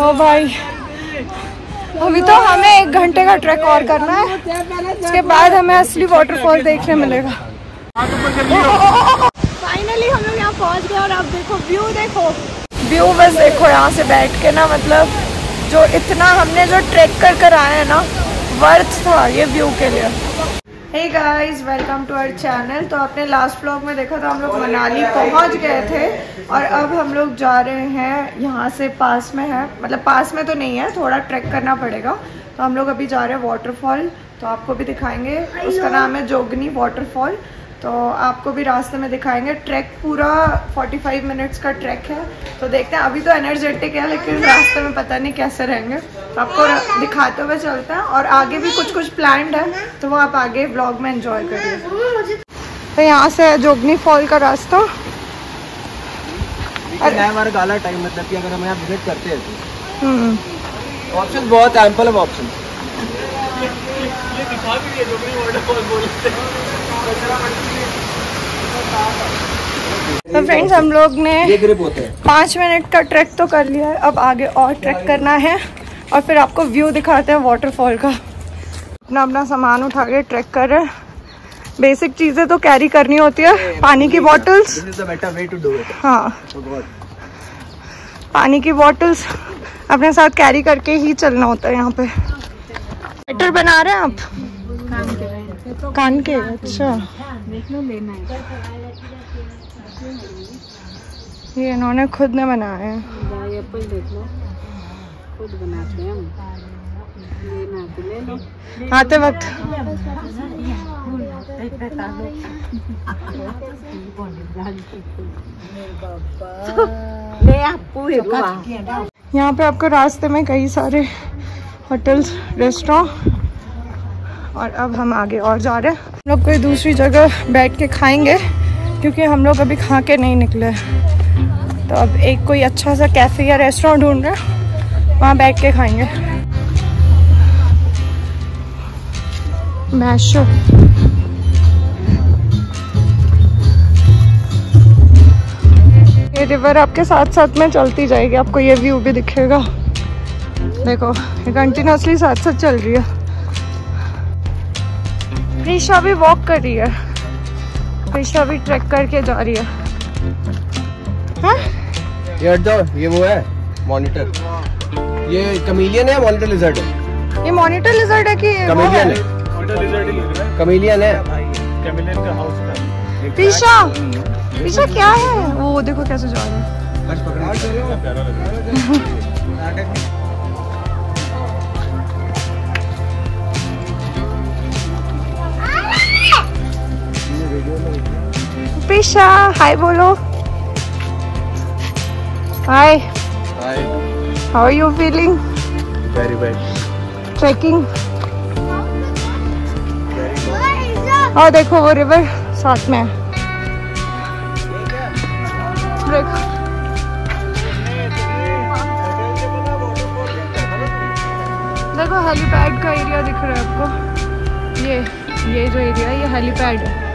ओ भाई। अभी तो हमें एक घंटे का ट्रैक और करना है। उसके बाद हमें असली वाटरफॉल देखने मिलेगा। फाइनली हम लोग यहाँ पहुँच गए और आप देखो व्यू देखो। व्यू बस देखो यहाँ से बैठ के ना मतलब जो इतना हमने जो ट्रैक कर कर आए हैं ना वर्थ था ये व्यू के लिए। Hey guys welcome to our channel तो आपने लास्ट ब्लॉग में देखा था, हम लोग मनाली पहुँच गए थे और अब हम लोग जा रहे हैं यहाँ से पास में है। मतलब पास में तो नहीं है, थोड़ा ट्रैक करना पड़ेगा। तो हम लोग अभी जा रहे हैं वाटरफॉल तो आपको भी दिखाएँगे। उसका नाम है जोगनी वाटरफॉल तो आपको भी रास्ते में दिखाएँगे। ट्रैक पूरा 45 मिनट्स का ट्रैक है। तो देखते हैं अभी तो एनर्जेटिक है लेकिन रास्ते में पता नहीं कैसे रहेंगे। तो आपको दिखाते हुए चलते हैं और आगे भी कुछ कुछ प्लान्ड है तो वो आप आगे ब्लॉग में एंजॉय करिए। तो यहाँ से है जोगनी फॉल का रास्ता। अरे हमारा गाला टाइम मतलब कि अगर हम यहाँ विज़िट करते हैं हम्म। तो ऑप्शन बहुत एम्पल है ऑप्शन तो फ्रेंड्स हम लोग ने ये ग्रिप होते हैं। पाँच मिनट का ट्रैक तो कर लिया है। अब आगे और ट्रैक करना है और फिर आपको व्यू दिखाते हैं वाटरफॉल का। अपना अपना सामान उठा के ट्रैक कर रहे हैं। बेसिक चीज़ें तो कैरी करनी होती है। पानी की बॉटल्स बेटर हाँ। पानी की बॉटल्स अपने साथ कैरी करके ही चलना होता है यहाँ पे। स्वेटर बना रहे हैं आप? कान के अच्छा। ये इन्होंने खुद ने बनाया हैं। एप्पल देख लो। खुद बनाते हैं हम। लेना तो आते वक्त। यहाँ पे आपको रास्ते में कई सारे होटल्स रेस्टोरेंट और अब हम आगे और जा रहे हैं। हम लोग कोई दूसरी जगह बैठ के खाएँगे, क्योंकि हम लोग अभी खा के नहीं निकले। तो अब एक कोई अच्छा सा कैफ़े या रेस्टोरेंट ढूंढ रहे हैं, वहाँ बैठ के खाएँगे। मैशो। ये रिवर आपके साथ साथ में चलती जाएगी, आपको ये व्यू भी दिखेगा। देखो, ये कंटिन्यूसली साथ साथ चल रही है। प्रीशा भी वॉक कर रही है। प्रीशा भी ट्रैक करके जा रही है। हाँ? ये हट जाओ ये वो है मॉनिटर ये कमीलियन है मॉनिटर लिजर्ड है? ये मॉनिटर लिजर्ड है कि कमीलियन है? है। कमीलियन है। प्रीशा प्रीशा क्या है? वो देखो कैसे जा रहा है। प्रीशा हाय बोलो hi hi how are you feeling very bad trekking और देखो वो रिवर साथ में। देखो देखो हेलीपैड का एरिया दिख रहा है आपको। ये ये जो एरिया है ये हेलीपैड है।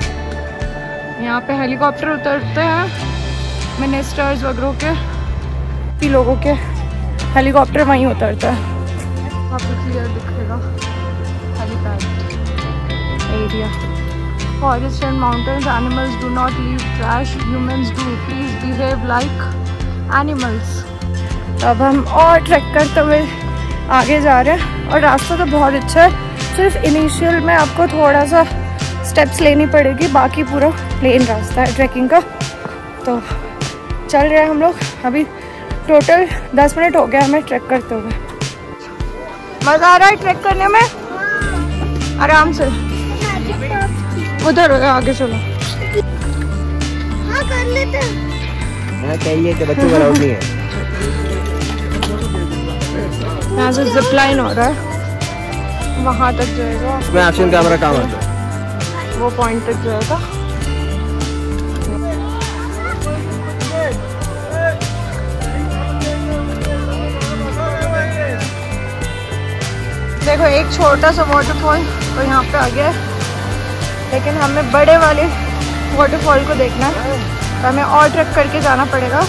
यहाँ पे हेलीकॉप्टर उतरते हैं मिनिस्टर्स वगैरह के। भी लोगों के हेलीकॉप्टर वहीं उतरता है। आपको क्लियर दिखेगा, helipad area forest and mountains animals do not leave trash humans do please behave like animals अब हम और ट्रैक करते हुए आगे जा रहे हैं, और रास्ता तो बहुत अच्छा है। सिर्फ़ इनिशियल में आपको थोड़ा सा स्टेप्स लेनी पड़ेगी, बाकी पूरा प्लेन रास्ता है ट्रैकिंग का। तो चल रहे हैं हम लोग। अभी टोटल दस मिनट हो गया हमें ट्रैक करते हुए। मज़ा आ रहा है ट्रैक करने में? आराम से। उधर आगे चलो। मैं कहिए कि बच्चों का नहीं है। यहाँ से जिप लाइन हो रहा है। वहाँ तक जाएगा। इसमें एक्शन कैमरा काम आता है वो पॉइंट तक जाएगा। देखो, एक छोटा सा वाटरफॉल तो यहाँ पे आ गया लेकिन हमें बड़े वाले वाटरफॉल को देखना है। तो हमें और ट्रैक करके जाना पड़ेगा।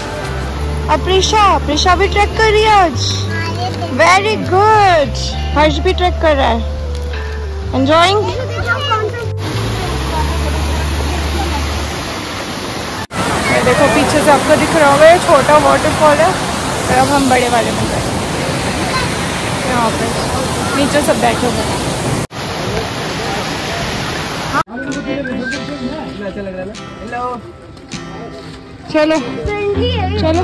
अब प्रिशा प्रिशा भी ट्रैक कर रही है आज? वेरी गुड हर्ष भी ट्रैक कर रहा है। एंजॉइंग देखो, पीछे से आपको दिख रहा होगा छोटा वाटरफॉल है। और अब हम बड़े वाले में गए यहाँ पे। नीचे सब बैठे हुए हैं। अच्छा लग रहा है ना हेलो चलो चलो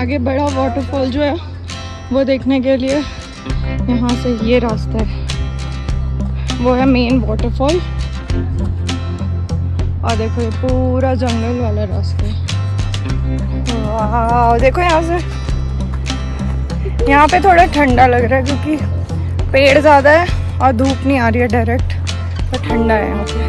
आगे बड़ा वाटरफॉल जो है वो देखने के लिए यहाँ से ये रास्ता है। वो है मेन वाटरफॉल और देखो ये पूरा जंगल वाला रास्ता है। वाह देखो यहाँ से। यहाँ पे थोड़ा ठंडा लग रहा है क्योंकि पेड़ ज़्यादा है और धूप नहीं आ रही है डायरेक्ट तो ठंडा है यहाँ पे।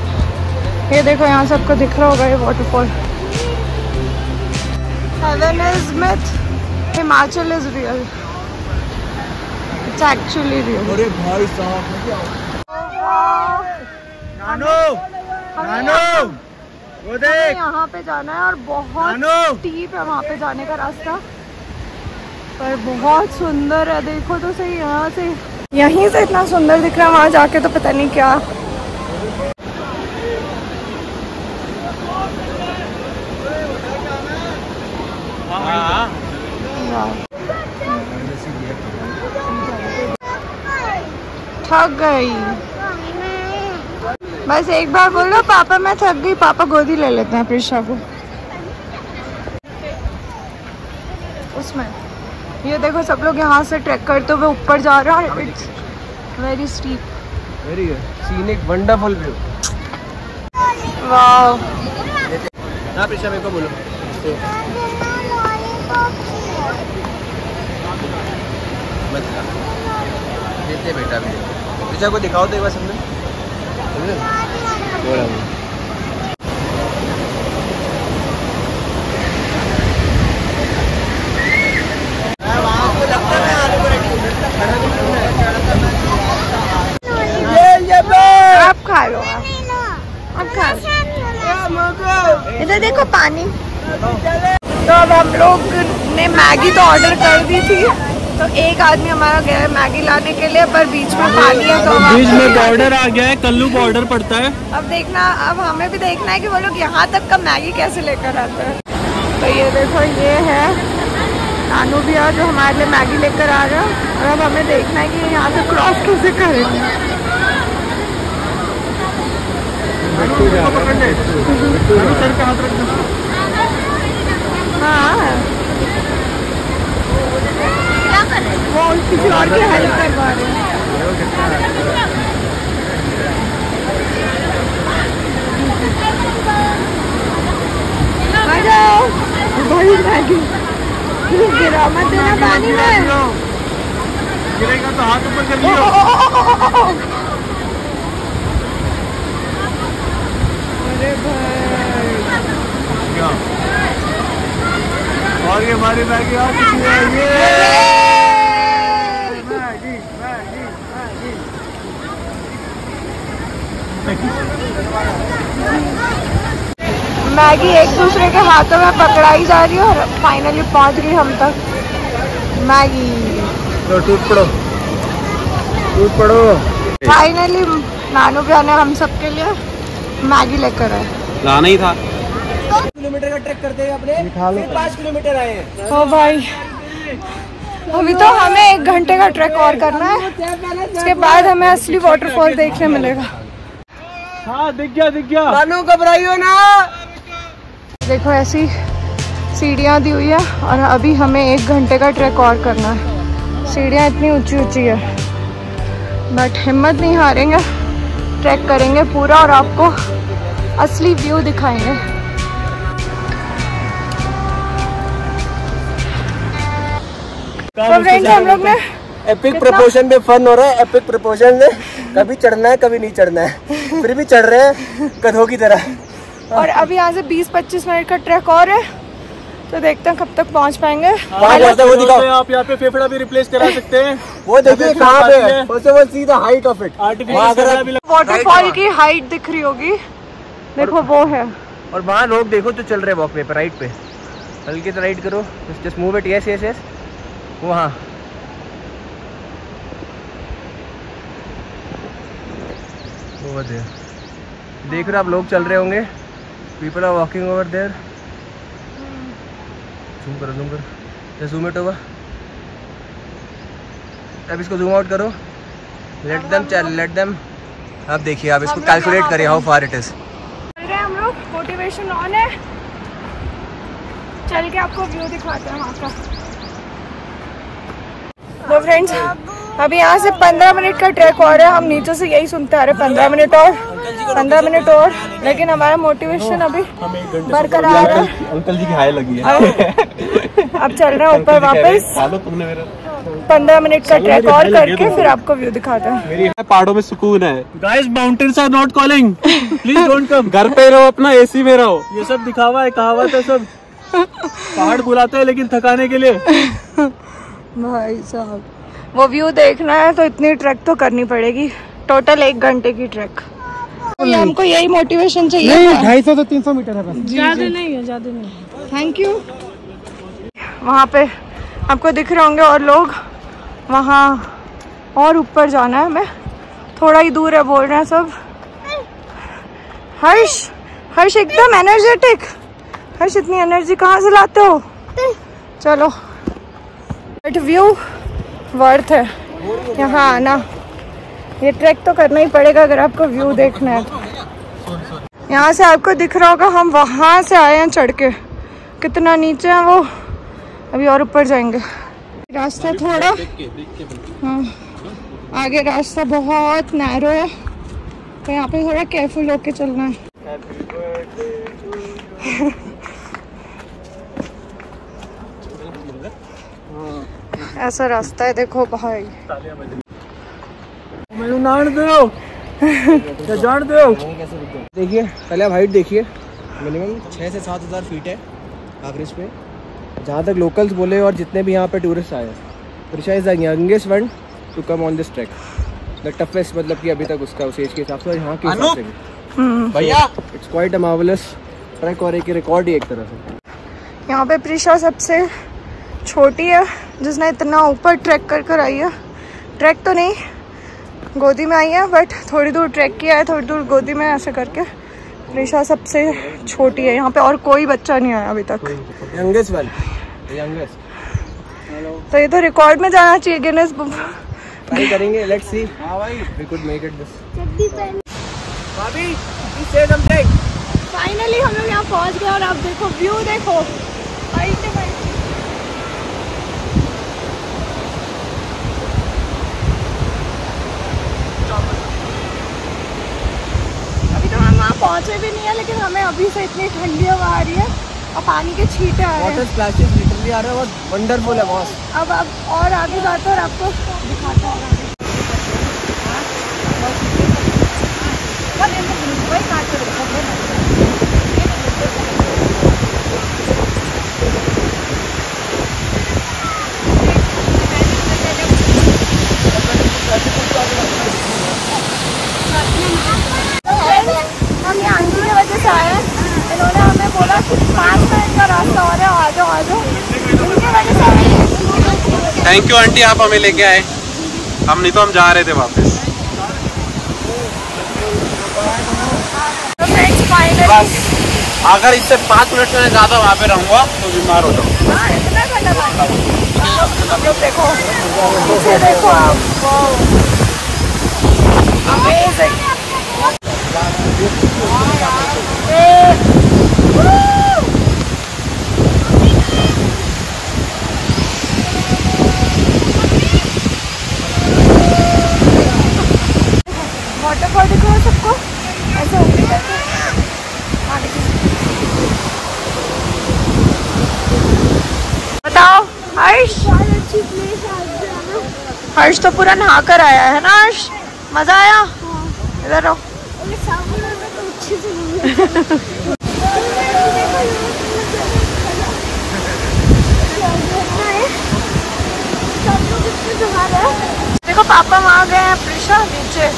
ये देखो यहाँ से आपको दिख रहा होगा ये waterfall heaven is myth Himachal is real it's actually real अरे भाई साहब नानो नानो वो हमें देख यहाँ पे जाना है और बहुत स्टीप है वहाँ पे जाने का रास्ता। पर बहुत सुंदर है देखो तो सही यहाँ से। यहीं से इतना सुंदर दिख रहा है वहाँ जाके तो पता नहीं क्या थक गई। बस एक बार बोलो पापा मैं थक गई पापा गोदी ले लेते हैं प्रिशा को। उसमें। ये देखो सब लोग यहाँ से ट्रैक करते हुए ऊपर जा रहा है। It's very steep very good scenic wonderful view wow हाँ प्रिशा मेरे को बोलो। मत खा। देते बेटा भी। प्रिशा को दिखाओ तो एक बार सबने? बोला इधर देखो पानी। तो अब हम लोग ने मैगी तो ऑर्डर कर दी थी। तो एक आदमी हमारा गया है मैगी लाने के लिए पर बीच में पानी है तो बीच में बॉर्डर आ गया है कल्लू बॉर्डर पड़ता है। अब देखना अब हमें भी देखना है कि वो लोग यहाँ तक का मैगी कैसे लेकर आते हैं। तो ये देखो ये है नानू भैया जो हमारे लिए मैगी लेकर आ रहा है। और अब हमें देखना है कि यहाँ से क्रॉस कैसे करेंगे हाँ। वो किसी और की हेल्प करवा रहे गिरेगा तो हाथ ऊपर कर ओ। अरे भाई और ये हमारी चुकी है ये मैगी मैगी मैगी मैगी एक दूसरे के हाथों में पकड़ाई जा रही है और फाइनली पहुँच गई हम तक। मैगी। लो टूट पड़ो। टूट पड़ो। फाइनली नानू भैया ने हम सबके लिए मैगी लेकर आए। लाना ही था। किलोमीटर का ट्रैक करते हैं अपने फिर पाँच किलोमीटर आए हैं। ओ भाई। अभी तो हमें एक घंटे का ट्रैक और करना है। उसके बाद हमें असली वाटरफॉल देखने मिलेगा। हाँ दिख गया दिख गया। नानू घबराइयो ना। देखो ऐसी सीढ़ियाँ दी हुई है और अभी हमें एक घंटे का ट्रैक और करना है। सीढ़ियाँ इतनी ऊँची ऊँची है बट हिम्मत नहीं हारेंगे। ट्रैक करेंगे पूरा और आपको असली व्यू दिखाएँगे। तो फ्रेंड्स हम लोग ने एपिक प्रपोजन में फन हो रहा है एपिक प्रपोजन में। कभी चढ़ना है कभी नहीं चढ़ना है। फिर भी चढ़ रहे हैं गधों की तरह। और अभी यहाँ से 20-25 मिनट का ट्रैक और है तो देखते हैं कब तक पहुँच पाएँगे। वहाँ वो दिखाओ। आप यहाँ पे फेफड़ा भी रिप्लेस करा सकते हैं। वो देखिए कहाँ पे है। First of all see the height of it artificial waterfall की हाइट दिख रही होगी। देखो वो है। और वहाँ लोग देखो तो चल रहे वॉक पे राइट पे। हल्के से राइट करो। Just move it yes yes yes वहाँ। देख रहे आप लोग चल रहे होंगे। People are walking over there zoom करो जूम करो। जूम इट ओवर अब इसको जूम आउट करो। लेट देम चल लेट देम अब देखिए आप इसको कैलकुलेट करिए हाउ फार इट इज़ चल रहे हम लोग। मोटिवेशन ऑन है। चल के आपको व्यू दिखाते हैं वहाँ का। तो फ्रेंड्स अभी यहाँ से 15 मिनट का ट्रैक और है हम नीचे से यही सुनते आ रहे हैं 15 मिनट और 15 मिनट और लेकिन हमारा मोटिवेशन अभी बरकरार है। अंकल जी की हाय लगी है। अब चल रहे हैं ऊपर वापस। पंद्रह मिनट का ट्रैक और करके फिर आपको व्यू दिखाते हैं। मेरी पहाड़ों में सुकून है। Guys mountains are not calling please don't come घर पे रहो अपना एसी में रहो। ये सब दिखावा है कहावत है सब। पहाड़ बुलाते हैं लेकिन थकाने के लिए। भाई साहब। वो व्यू देखना है तो इतनी ट्रैक तो करनी पड़ेगी। टोटल एक घंटे की ट्रैक ये हमको यही मोटिवेशन चाहिए नहीं ढाई सौ तो तीन सौ मीटर है ज़्यादा नहीं है ज़्यादा नहीं थैंक यू वहाँ पे आपको दिख रहे होंगे और लोग। वहाँ और ऊपर जाना है हमें। थोड़ा ही दूर है बोल रहे हैं सब। हर्ष हर्ष एकदम एनर्जेटिक हर्ष इतनी एनर्जी कहाँ से लाते हो? चलो। बट व्यू वर्थ है। यहाँ आना। ये ट्रैक तो करना ही पड़ेगा अगर आपको व्यू देखना है तो। यहाँ से आपको दिख रहा होगा हम वहाँ से आए हैं चढ़ के। कितना नीचे है वो? अभी और ऊपर जाएँगे। रास्ता थोड़ा हाँ। आगे रास्ता बहुत नैरो है। तो यहाँ पे थोड़ा केयरफुल होके चलना है। ऐसा रास्ता है देखो भाई। देखिए पहले आप हाइट देखिए। मिनिमम छः से सात हज़ार फीट है एवरेज पे। जहाँ तक लोकल्स बोले और जितने भी यहाँ पे टूरिस्ट आए Prisha is the youngest one to come on this track the toughest मतलब कि अभी तक उसका उस एज के हिसाब से यहाँ के हिसाब से भैया it's quite a marvellous track और एक रिकॉर्ड ही एक तरह से। यहाँ पे प्रिशा सबसे छोटी है। जिसने इतना ऊपर ट्रैक कर कर आई है। ट्रैक तो नहीं गोदी में आई है बट थोड़ी दूर ट्रैक किया है थोड़ी दूर गोदी में ऐसे करके। प्रिशा सबसे छोटी है यहाँ पे और कोई बच्चा नहीं आया अभी तक। यंगेस्ट वन यंगेस्ट तो ये तो रिकॉर्ड में जाना चाहिए गिनेस बुक ट्राई करेंगे लेट्स सी हाँ भाई। We could make it this भाभी प्लीज़ से समथिंग फाइनली हम लोग यहाँ पहुँच गए और आप देखो व्यू देखो हाइट है भाई। अभी तो हम वहाँ पहुँचे भी नहीं है लेकिन हमें अभी से इतनी ठंडी हवा आ रही है और पानी के छीटे आ रहे वाटर हैं स्प्लैशेस लिटरली आ रहे हैं बहुत वंडरफुल है बॉस अब अब और आगे जाते हैं और आपको दिखाते हैं वही काट हम ये आंटी की वजह से आए हैं इन्होंने हमें बोला कि पाँच मिनट का रास्ता और है आ जाओ आ जाओ इनकी वजह से हमें थैंक यू आंटी आप हमें लेके आए। हम नहीं तो हम जा रहे थे वापस। अगर इससे पाँच मिनट में ज़्यादा वहाँ पे रहूँगा तो बीमार हो जाऊँगा हाँ इतना घंटा हम लोग देखो पीछे देखो आप अमेजिंग अच्छी प्लेस आ जाना हर्ष तो पूरा नहा कर आया है ना हर्ष मज़ा आया? इधर तो अच्छे रहे देखो पापा वहाँ गए हैं प्रिशा नीचे।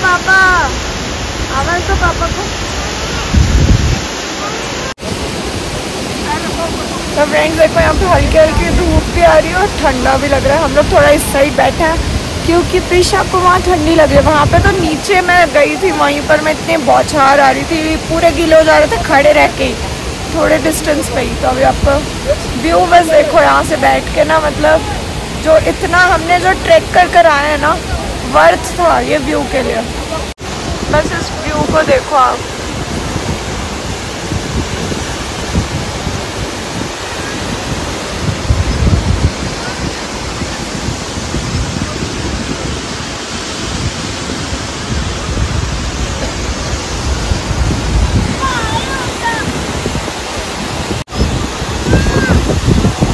पापा आवाज़ तो पापा को। तो फ्रेंड्स देखो, यहाँ पे हल्की हल्की धूप भी आ रही है और ठंडा भी लग रहा है। हम लोग थोड़ा इस साइड बैठे हैं, क्योंकि प्रिशा को वहाँ ठंडी लग रही है। वहाँ पे तो नीचे मैं गई थी, वहीं पर मैं इतनी बौछार आ रही थी, पूरे गीले हो जा रहे थे, खड़े रह के ही। थोड़े डिस्टेंस पे ही तो अभी आपको व्यू बस देखो यहाँ से बैठ के ना मतलब जो इतना हमने जो ट्रैक कर कर आया है ना वर्थ था ये व्यू के लिए। बस इस व्यू को देखो आप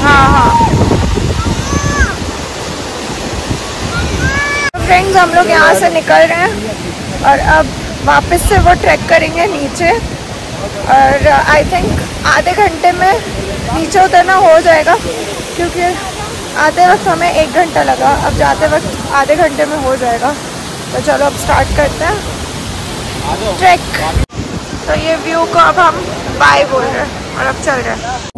हाँ हाँ फ्रेंड्स हम लोग यहाँ से निकल रहे हैं और अब वापस से वो ट्रैक करेंगे नीचे और आई थिंक आधे घंटे में नीचे उतरना हो जाएगा क्योंकि आते वक्त हमें एक घंटा लगा। अब जाते वक्त आधे घंटे में हो जाएगा। तो चलो अब स्टार्ट करते हैं। ट्रैक तो ये व्यू को अब हम बाय बोल रहे हैं और अब चल रहे हैं।